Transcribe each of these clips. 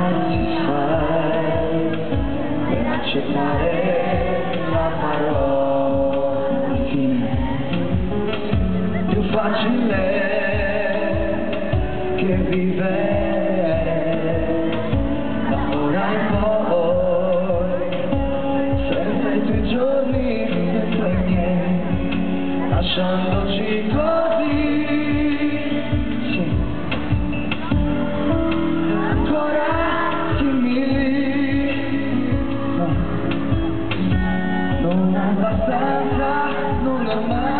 non fai per accettare la parola fine più facile che vivere. Da ora in poi i tuoi giorni senza i miei lasciandoci con my mind.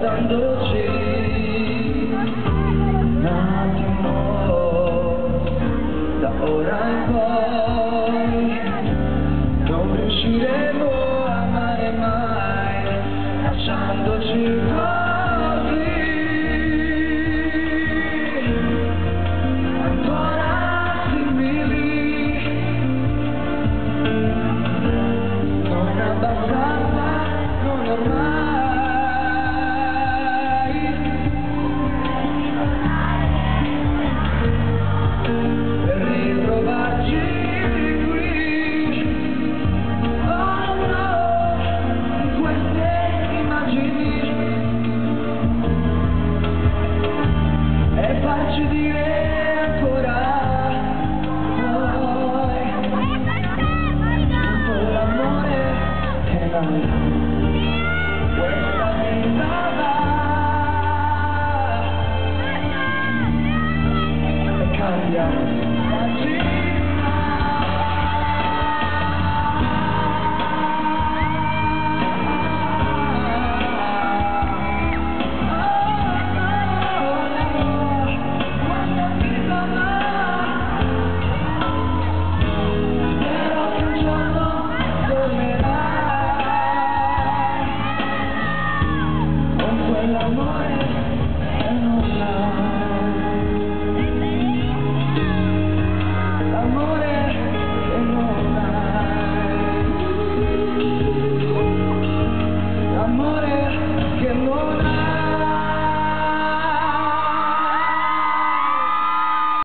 guardandoci un attimo da ora in poi non riusciremo a amare mai lasciandoci così ancora simili non abbastanza Yeah. que no